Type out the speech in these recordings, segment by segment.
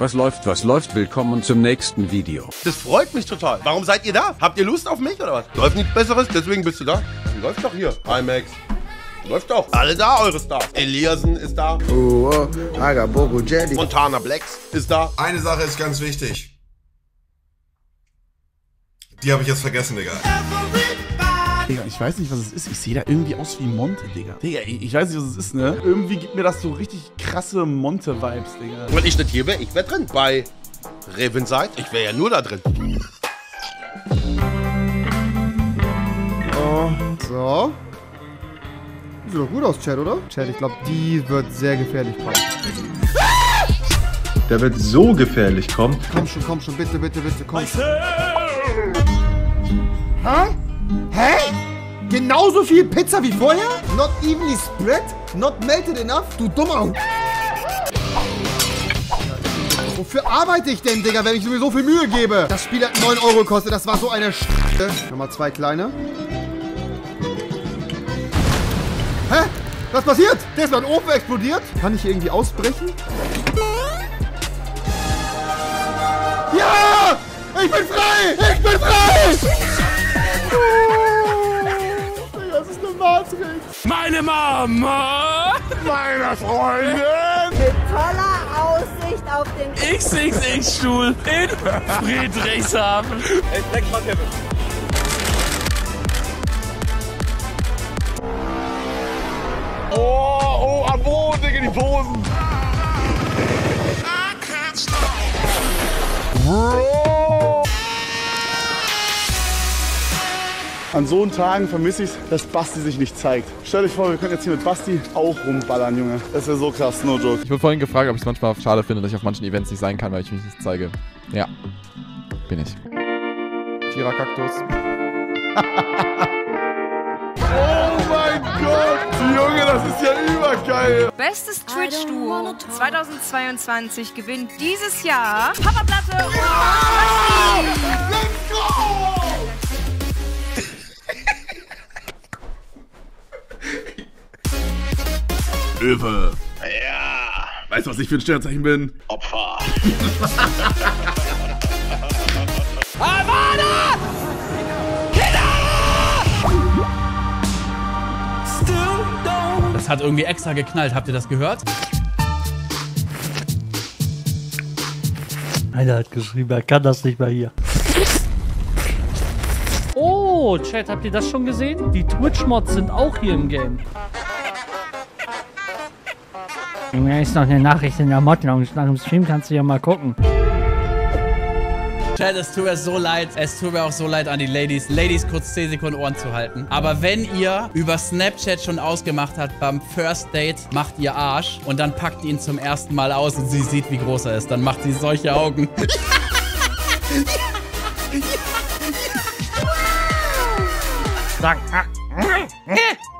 Was läuft, was läuft? Willkommen zum nächsten Video. Das freut mich total. Warum seid ihr da? Habt ihr Lust auf mich oder was? Läuft nichts Besseres, deswegen bist du da. Läuft doch hier. IMAX. Läuft doch. Alle da, eure Stars. Eliasen ist da. Oh, oh, I got Bogo Jelly. Montana Blacks ist da. Eine Sache ist ganz wichtig. Die habe ich jetzt vergessen, Digga. Digga, ich weiß nicht, was es ist. Ich sehe da irgendwie aus wie Monte, Digga. Digga, ich weiß nicht, was es ist, ne? Irgendwie gibt mir das so richtig krasse Monte-Vibes, Digga. Wenn ich nicht hier wäre, ich wäre drin. Bei Ravenside, ich wäre ja nur da drin. Oh, so. Sieht doch gut aus, Chad, oder? Chad, ich glaube, die wird sehr gefährlich kommen. Der wird so gefährlich kommen. Komm schon, komm schon, bitte, bitte, bitte, komm schon. Hä? Hä? Genauso viel Pizza wie vorher? Not evenly spread? Not melted enough? Du dummer... Wofür arbeite ich denn, Digga, wenn ich mir so viel Mühe gebe? Das Spiel hat 9 Euro gekostet, das war so eine Sch... Nochmal zwei kleine. Hä? Was passiert? Der ist mein Ofen explodiert. Kann ich hier irgendwie ausbrechen? Ja! Ich bin frei! Ich bin frei! Matrix. Meine Mama! Meine Freundin! Mit toller Aussicht auf den XXX-Stuhl in Friedrichshafen. Leck mal Kevin. Oh, oh, am Boden, Digga, die Posen. An so einen Tagen vermisse ich dass Basti sich nicht zeigt. Stell dich vor, wir können jetzt hier mit Basti auch rumballern, Junge. Das wäre so krass, no joke. Ich wurde vorhin gefragt, ob ich es manchmal schade finde, dass ich auf manchen Events nicht sein kann, weil ich mich nicht zeige. Ja, bin ich. Tira-Kaktus. Oh mein Gott, Junge, das ist ja übergeil. Bestes Twitch-Duo 2022 gewinnt dieses Jahr Papa Platte und Basti. Let's go! Öwe. Ja, Weißt du, was ich für ein Sternzeichen bin? Opfer. Das hat irgendwie extra geknallt. Habt ihr das gehört? Einer hat geschrieben, er kann das nicht mehr hier. Oh, Chat, habt ihr das schon gesehen? Die Twitch-Mods sind auch hier im Game. Da ist noch eine Nachricht in der Mod-Lounge. Nach dem Stream kannst du ja mal gucken. Chat, es tut mir so leid. Es tut mir auch so leid an die Ladies. Ladies, kurz 10 Sekunden Ohren zu halten. Aber wenn ihr über Snapchat schon ausgemacht habt, beim First Date macht ihr Arsch und dann packt ihr ihn zum ersten Mal aus und sie sieht, wie groß er ist, dann macht sie solche Augen. Sag, ah,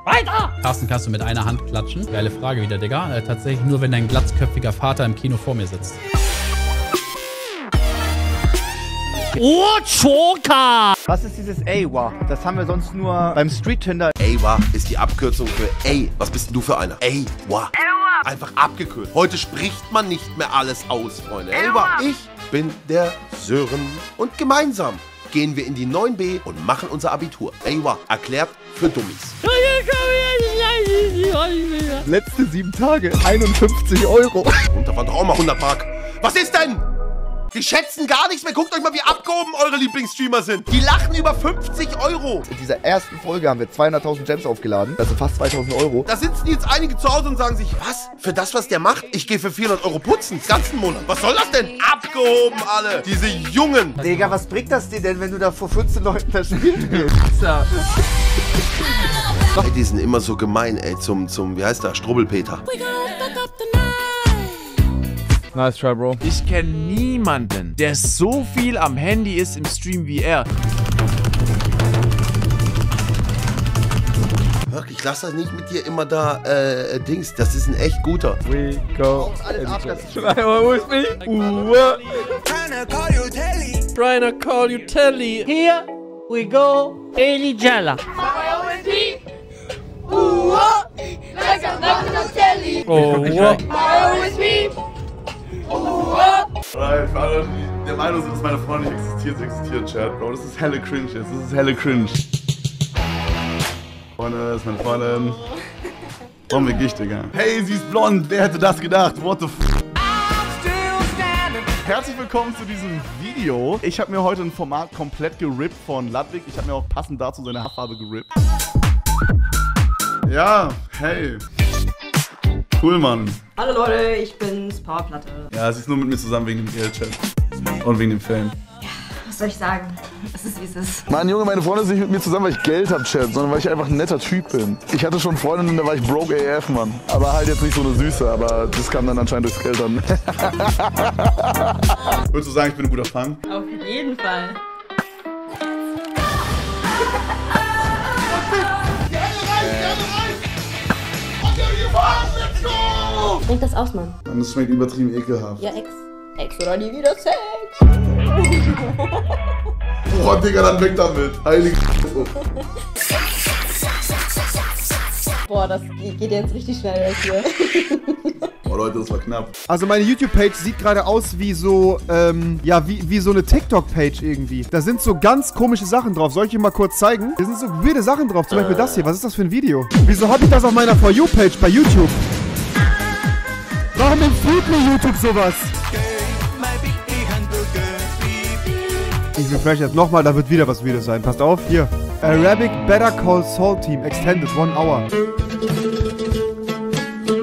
weiter! Carsten, kannst du mit einer Hand klatschen? Geile Frage wieder, Digga. Äh, tatsächlich nur, wenn dein glatzköpfiger Vater im Kino vor mir sitzt. Oh, Choka! Was ist dieses AWA? Das haben wir sonst nur beim Street Tinder. AWA ist die Abkürzung für Ey. Was bist denn du für einer? AWA. Einfach abgekürzt. Heute spricht man nicht mehr alles aus, Freunde. AWA. Ich bin der Sören. Und gemeinsam gehen wir in die 9b und machen unser Abitur. AWA. Erklärt für Dummies. Letzte sieben Tage 51 Euro. Und da waren doch auch mal 100 Mark. Was ist denn? Die schätzen gar nichts mehr. Guckt euch mal, wie abgehoben eure Lieblingsstreamer sind. Die lachen über 50 Euro. In dieser ersten Folge haben wir 200.000 Gems aufgeladen. Das sind fast 2.000 Euro. Da sitzen jetzt einige zu Hause und sagen sich, was? Für das, was der macht? Ich gehe für 400 Euro putzen. Den ganzen Monat. Was soll das denn? Abgehoben alle. Diese Jungen. Digga, was bringt das dir denn, wenn du da vor 14 Leuten das Spiel spielst? Ey, die sind immer so gemein, ey, zum, zum, wie heißt der? Strubbelpeter. Nice try, Bro. Ich kenne niemanden, der so viel am Handy ist im Stream wie er. Wirklich, lass das nicht mit dir immer da, äh, Dings. Das ist ein echt guter. We go. Alles ab, das ist Wo ist mich? Uwe. Trying to call you Telly. Here we go, Eli Jella. Oh, what? Alright, für alle die der Meinung sind, dass meine Freunde nicht existiert, sie existieren, Chat. Bro, das ist helle cringe jetzt. Das ist helle cringe. Freunde, das ist meine Freundin. Warum bin ich, Digga? Hey, sie ist blond. Wer hätte das gedacht? What the f... Herzlich willkommen zu diesem Video. Ich habe mir heute ein Format komplett gerippt von Ludwig. Ich habe mir auch passend dazu seine Haarfarbe gerippt. Ja, hey. Cool, Mann. Hallo Leute, ich bin's, Powerplatte. Ja, sie ist nur mit mir zusammen wegen dem Geld, Chat. Und wegen dem Fame. Was soll ich sagen? Es ist wie es ist. Mann, Junge, meine Freunde sind nicht mit mir zusammen, weil ich Geld hab, Chat, sondern weil ich einfach ein netter Typ bin. Ich hatte schon Freundinnen, da war ich broke AF, Mann. Aber halt jetzt nicht so eine Süße, aber das kam dann anscheinend durchs Geld an. Würdest du sagen, ich bin ein guter Fang? Auf jeden Fall. Trink das aus, Mann. Mann, das schmeckt übertrieben ekelhaft. Ja, Ex. Ex oder nie wieder Sex. Boah, Digga, dann weg damit. Heilige Boah, das geht jetzt richtig schnell weg hier. Oh Leute, das war knapp. Also meine YouTube-Page sieht gerade aus wie so, ähm, ja, wie, wie so eine TikTok-Page irgendwie. Da sind so ganz komische Sachen drauf. Soll ich Ihnen mal kurz zeigen? Da sind so weirde Sachen drauf. Zum Beispiel das hier. Was ist das für ein Video? Wieso habe ich das auf meiner For You-Page bei YouTube? Warum empfiehlt mir YouTube sowas? Ich refresh jetzt nochmal, da wird wieder was Weirdes sein. Passt auf, hier. Arabic Better Call Saul Team Extended, one hour.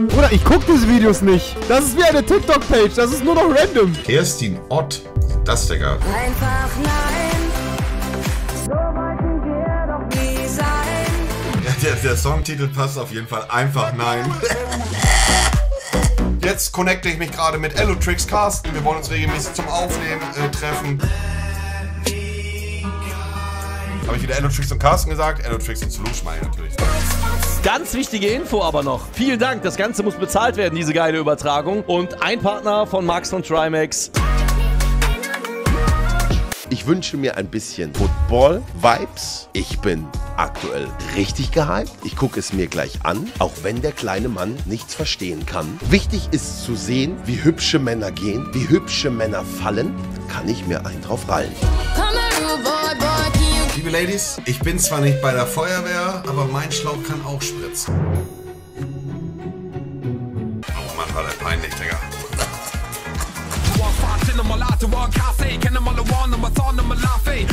Bruder, ich guck diese Videos nicht. Das ist wie eine TikTok-Page, das ist nur noch random. Kerstin Ott. Das, Digga. Einfach nein. So wollten wir doch nie sein. Ja, der, der Songtitel passt auf jeden Fall. Einfach nein. Jetzt connecte ich mich gerade mit Elotrix Carsten. Wir wollen uns regelmäßig zum Aufnehmen äh, treffen. Habe ich wieder Elotrix und Carsten gesagt? Elotrix und Solution natürlich. Ganz wichtige Info aber noch. Vielen Dank, das Ganze muss bezahlt werden, diese geile Übertragung. Und ein Partner von Max von Trimax. Ich wünsche mir ein bisschen Football-Vibes. Ich bin aktuell richtig gehypt. Ich gucke es mir gleich an, auch wenn der kleine Mann nichts verstehen kann. Wichtig ist zu sehen, wie hübsche Männer gehen, wie hübsche Männer fallen. Kann ich mir einen drauf rallen. Liebe Ladies, ich bin zwar nicht bei der Feuerwehr, aber mein Schlauch kann auch spritzen. Oh Mann, war der peinlich, Digga. on them, I'm a laugh, eh?